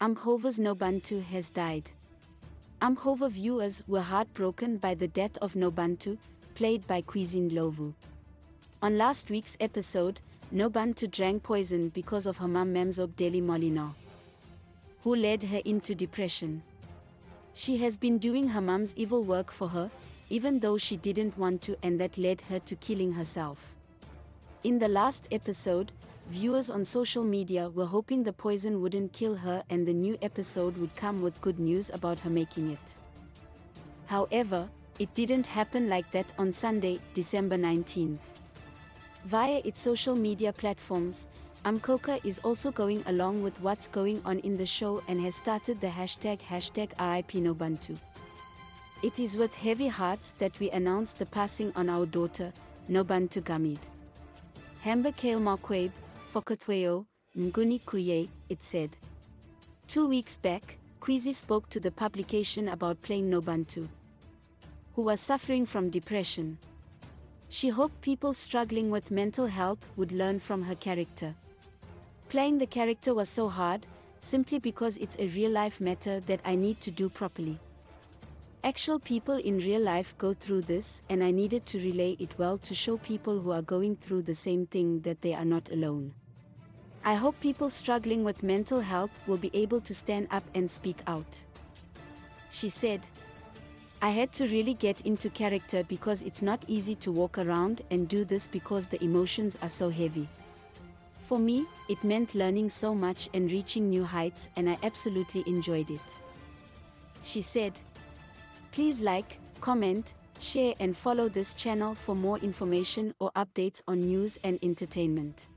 Umkhovha's Nobuntu has died. Amhova viewers were heartbroken by the death of Nobuntu, played by Kwizini Ndlovu. On last week's episode, Nobuntu drank poison because of her mum Mamzobe Deli Malinga, who led her into depression. She has been doing her mum's evil work for her, even though she didn't want to and that led her to killing herself. In the last episode, viewers on social media were hoping the poison wouldn't kill her and the new episode would come with good news about her making it. However, it didn't happen like that on Sunday, December 19th. Via its social media platforms, Umkhovha is also going along with what's going on in the show and has started the hashtag hashtag RIP It is with heavy hearts that we announce the passing on our daughter, Nobuntu Gamid. Hamba Kale Marquabe, Fokothweo, Nguni Kuye, it said. Two weeks back, Kwezi spoke to the publication about playing Nobuntu, who was suffering from depression. She hoped people struggling with mental health would learn from her character. Playing the character was so hard, simply because it's a real life matter that I need to do properly. Actual people in real life go through this, and I needed to relay it well to show people who are going through the same thing that they are not alone. I hope people struggling with mental health will be able to stand up and speak out. She said, I had to really get into character because it's not easy to walk around and do this because the emotions are so heavy. For me, it meant learning so much and reaching new heights, and I absolutely enjoyed it. She said, Please like, comment, share, and follow this channel for more information or updates on news and entertainment.